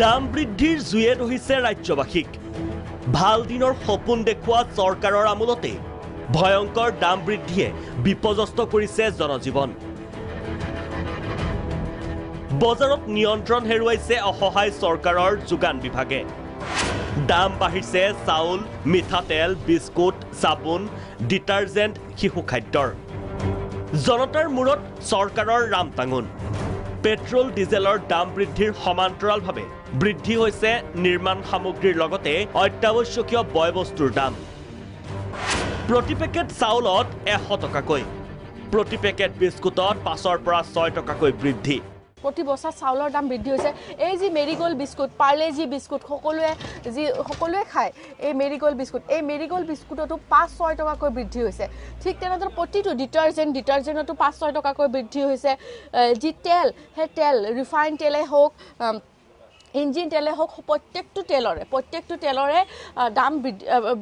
দাম বৃদ্ধিৰ জুয়ে ধৰিছে ৰাজ্যবাসীক। ভাল দিনৰ সপোন দেখুওৱা চৰকাৰৰ আমোলতে ভয়ংকৰ দাম বৃদ্ধিয়ে বিপৰ্যস্ত কৰিছে জনজীৱন। বজাৰত নিয়ন্ত্ৰণ হেৰুৱাইছে অসহায় চৰকাৰৰ যোগান বিভাগে। দাম বাঢ়িছে চাউল মিঠাতেল বিস্কুট চাবোন ডিটাৰজেণ্ট শিশু খাদ্যৰ। জনতাৰ মূৰত চৰকাৰৰ ৰামটাঙোন। পেট্ৰল ডিজেলৰ দাম বৃদ্ধিৰ সমান্তৰালভাৱে বৃদ্ধি হৈছে নিৰ্মাণ সামগ্ৰীৰ লগতে অত্যাৱশ্যকীয় বয় বস্তুৰ দাম। প্ৰতি পেকেট চাউলত এশ টকাকৈ। প্ৰতি পেকেট বিস্কুটত পাঁচৰ পৰা ছয় টকাকৈ বৃদ্ধি। প্ৰতি বছৰ চাউলৰ দাম বৃদ্ধি হৈছে। এই যি মেৰিগ'ল্ড বিস্কুট পাৰ্লে যি বিস্কুট সকলোৱে যি সকলোৱে খায় এই মেৰিগ'ল্ড বিস্কুট। এই মেৰিগ'ল্ড বিস্কুটতো পাঁচ ছয় টকাকৈ বৃদ্ধি হৈছে। ঠিক তেনেদৰে প্ৰতিটো ডিটাৰজেণ্ট ডিটাৰজেণ্টতো পাঁচ ছয় টকাকৈ বৃদ্ধি হৈছে। যি তেল সেই তেল ৰিফাইন তেলে হওক ইঞ্জিন তেলে হওক প্ৰত্যেকটো তেলৰে প্ৰত্যেকটো তেলৰে দাম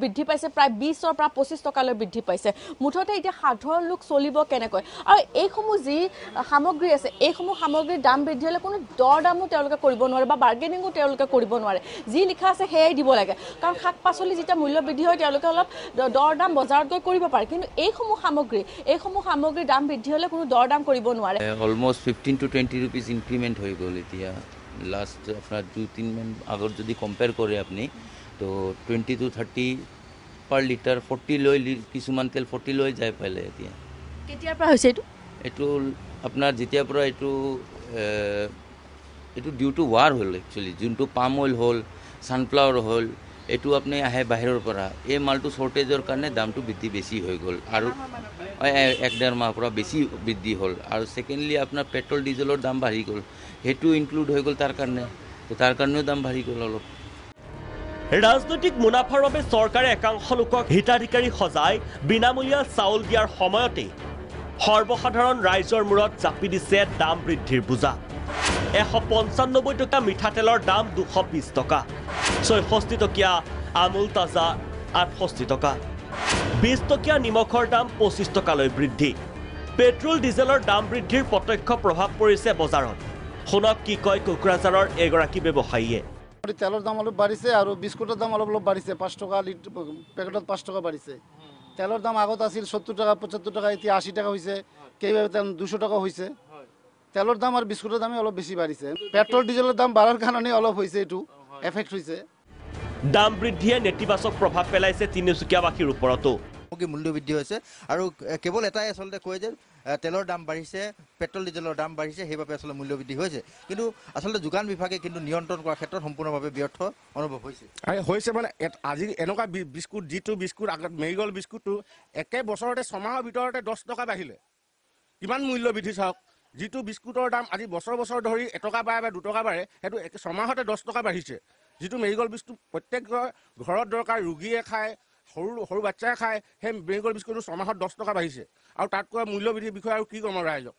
বৃদ্ধি পাইছে প্ৰায় বিছৰ পৰা পঁচিছ টকালৈ বৃদ্ধি পাইছে। মুঠতে এতিয়া সাধাৰণ লোক চলিব কেনেকৈ? আৰু এইসমূহ যি সামগ্ৰী আছে এইসমূহ সামগ্ৰীৰ দাম বৃদ্ধি হ'লে কোনো দৰ দামো তেওঁলোকে কৰিব নোৱাৰে বা বাৰ্গেনিঙো তেওঁলোকে কৰিব নোৱাৰে। যি লিখা আছে সেয়াই দিব লাগে। কাৰণ শাক পাচলি যেতিয়া মূল্য বৃদ্ধি হয় তেওঁলোকে অলপ দৰ দাম বজাৰত গৈ কৰিব পাৰে। কিন্তু এইসমূহ সামগ্ৰী এইসমূহ সামগ্ৰীৰ দাম বৃদ্ধি হ'লে কোনো দৰ দাম কৰিব নোৱাৰে। Almost fifteen to twenty rupees increment হৈ গ'ল এতিয়া। লাষ্ট আপোনাৰ দুই তিনিমান আগত যদি কম্পেয়াৰ কৰে আপুনি তো twenty to thirty per litre forty লৈ কিছুমান তেল ফৰ্টি লৈ যাই পালে এতিয়া। কেতিয়াৰ পৰা হৈছে এইটো? এইটো আপোনাৰ যেতিয়াৰ পৰা এইটো এইটো ডিউ টু ৱাৰ হ'ল একচুৱেলি যোনটো পাম অইল হ'ল ছানফ্লাৱাৰ হ'ল এইটো আপুনি আহে বাহিৰৰ পৰা এই মালটো শ্বৰ্টেজৰ কাৰণে দামটো বৃদ্ধি বেছি হৈ গ'ল আৰু এক ডেৰ মাহৰ পৰা বেছি বৃদ্ধি হ'ল। আৰু ছেকেণ্ডলি আপোনাৰ পেট্ৰল ডিজেলৰ দাম বাঢ়ি গ'ল। সেইটো ইনক্লুড হৈ গ'ল তাৰ কাৰণে। তাৰ কাৰণেও দাম বাঢ়ি গ'ল অলপ। ৰাজনৈতিক মুনাফাৰ বাবে চৰকাৰে একাংশ লোকক হিতাধিকাৰী সজাই বিনামূলীয়া চাউল দিয়াৰ সময়তেই সৰ্বসাধাৰণ ৰাইজৰ মূৰত জাপি দিছে দাম বৃদ্ধিৰ বোজা। এশ পঞ্চান্নব্বৈ টকা মিঠাতেলৰ দাম দুশ বিছ টকা। ছয়ষষ্ঠি টকীয়া আমুল তাজা আঠষষ্ঠি টকা বিছ টকীয়া নিমখৰ দাম পঁচিছ টকালৈ বৃদ্ধি। পেট্ৰল ডিজেলৰ দাম বৃদ্ধিৰ প্ৰত্যক্ষ প্ৰভাৱ পৰিছে বজাৰত। শুনক কি কয় কোকৰাঝাৰৰ এগৰাকী ব্যৱসায়ীয়ে। তেলৰ দাম অলপ বাঢ়িছে আৰু বিস্কুটৰ দাম অলপ অলপ বাঢ়িছে পাঁচ টকা লিটাৰ পেকেটত পাঁচ টকা বাঢ়িছে। তেলৰ দাম আগত আছিল সত্তৰ টকা পঁচাত্তৰ টকা এতিয়া আশী টকা হৈছে। কেইবা তেল দুশো টকা হৈছে। তেলৰ দাম আৰু বিস্কুটৰ দামে অলপ বেছি বাঢ়িছে। পেট্ৰল ডিজেলৰ দাম বাঢ়াৰ কাৰণে অলপ হৈছে এইটো। এফেক্ট হৈছে। দাম বৃদ্ধিয়ে নেতিবাচক প্ৰভাৱ পেলাইছে তিনিচুকীয়াবাসীৰ ওপৰতো। মূল্য বৃদ্ধি হৈছে আৰু কেৱল এটাই আচলতে কয় যে তেলৰ দাম বাঢ়িছে পেট্ৰল ডিজেলৰ দাম বাঢ়িছে সেইবাবে আচলতে মূল্য বৃদ্ধি হৈছে। কিন্তু আচলতে যোগান বিভাগে কিন্তু নিয়ন্ত্ৰণ কৰাৰ ক্ষেত্ৰত সম্পূৰ্ণভাৱে ব্যৰ্থ অনুভৱ হৈছে। হৈছে মানে আজি এনেকুৱা বিস্কুট যিটো বিস্কুট আগত মেৰিগল বিস্কুটটো একে বছৰতে ছমাহৰ ভিতৰতে দহ টকা বাঢ়িলে। কিমান মূল্য বৃদ্ধি চাওক? যিটো বিস্কুটৰ দাম আজি বছৰ বছৰ ধৰি এটকা বাঢ়ে বা দুটকা বাঢ়ে সেইটো একে ছমাহতে দহ টকা বাঢ়িছে। যিটো মেৰিগল বিস্কুট প্ৰত্যেক ঘৰ- ঘৰত দৰকাৰ ৰোগীয়ে খায় সৰু সৰু বাচ্চাই খায় সেই মেৰিগল বিস্কুটটো ছমাহত দহ টকা বাঢ়িছে। আৰু তাতকৈ মূল্য বৃদ্ধিৰ বিষয়ে আৰু কি ক'ম ৰাইজক?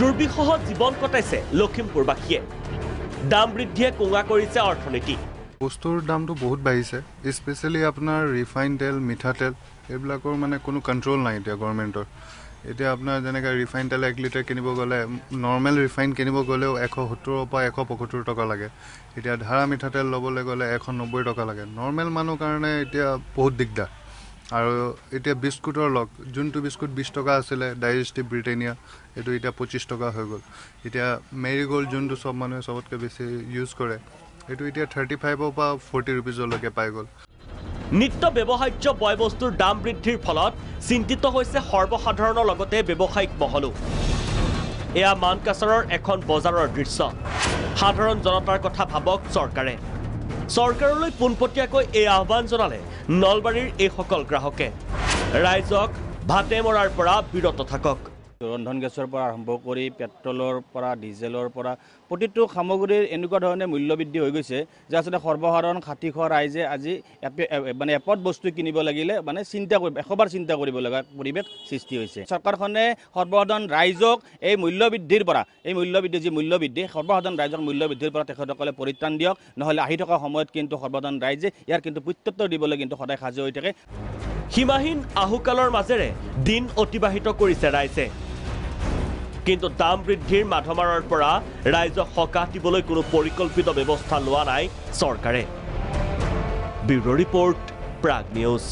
দুৰ্বিষহ জীৱন কটাইছে লখিমপুৰবাসীয়ে। দাম বৃদ্ধিয়ে কোঙা কৰিছে অৰ্থনীতি। বস্তুৰ দামটো বহুত বাঢ়িছে স্পেচিয়েলি আপোনাৰ ৰিফাইন তেল মিঠাতেল এইবিলাকৰ মানে কোনো কণ্ট্ৰল নাই এতিয়া গভৰ্ণমেণ্টৰ এতিয়া আপোনাৰ যেনেকৈ ৰিফাইন তেল এক লিটাৰ কিনিব গ'লে নৰ্মেল ৰিফাইন কিনিব গ'লেও এশ সত্তৰৰ পৰা এশ পঁয়সত্তৰ টকা লাগে। এতিয়া ধাৰা মিঠাতেল ল'বলৈ গ'লে এশ নব্বৈ টকা লাগে। নৰ্মেল মানুহ কাৰণে এতিয়া বহুত দিগদাৰ। আৰু এতিয়া বিস্কুটৰ লগ যোনটো বিস্কুট বিছ টকা আছিলে ডাইজেষ্টিভ ব্ৰিটেনিয়া এইটো এতিয়া পঁচিছ টকা হৈ গ'ল। এতিয়া মেৰিগ'ল্ড যোনটো চব মানুহে চবতকৈ বেছি ইউজ কৰে এইটো এতিয়া থাৰ্টি ফাইভৰ পৰা ফৰ্টি ৰুপিজলৈকে পাই গ'ল। নিত্য ব্যৱহাৰ্য বয় বস্তুৰ দাম বৃদ্ধিৰ ফলত চিন্তিত হৈছে সৰ্বসাধাৰণৰ লগতে ব্যৱসায়িক মহলো। এয়া মানকাছাৰৰ এখন বজাৰৰ দৃশ্য। সাধাৰণ জনতাৰ কথা ভাবক চৰকাৰে। চৰকাৰলৈ পোনপটীয়াকৈ এই আহ্বান জনালে নলবাৰীৰ এইসকল গ্ৰাহকে। ৰাইজক ভাতে মৰাৰ পৰা বিৰত থাকক। ৰন্ধন গেছৰ পৰা আৰম্ভ কৰি পেট্ৰলৰ পৰা ডিজেলৰ পৰা প্ৰতিটো সামগ্ৰীৰ এনেকুৱা ধৰণে মূল্য বৃদ্ধি হৈ গৈছে যে আচলতে সৰ্বসাধাৰণ খাতি খোৱা ৰাইজে আজি মানে এপদ বস্তু কিনিব লাগিলে মানে চিন্তা কৰিব এশবাৰ চিন্তা কৰিব লগা পৰিৱেশ সৃষ্টি হৈছে। চৰকাৰখনে সৰ্বসাধাৰণ ৰাইজক এই মূল্য বৃদ্ধিৰ পৰা এই মূল্য বৃদ্ধি যি মূল্য বৃদ্ধি সৰ্বসাধাৰণ ৰাইজক মূল্য বৃদ্ধিৰ পৰা তেখেতসকলে পৰিত্ৰাণ দিয়ক নহ'লে আহি থকা সময়ত কিন্তু সৰ্বসাধাৰণ ৰাইজে ইয়াৰ কিন্তু প্ৰত্যুত্তৰ দিবলৈ কিন্তু সদায় সাজু হৈ থাকে। সীমাহীন আহুকালৰ মাজেৰে দিন অতিবাহিত কৰিছে ৰাইজে। কিন্তু দাম বৃদ্ধিৰ মাধমাৰৰ পৰা ৰাইজক সকাহ দিবলৈ কোনো পৰিকল্পিত ব্যৱস্থা লোৱা নাই চৰকাৰে। Bureau' report Prag news.